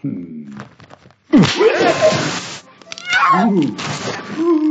Hmm. Ooh. Ooh.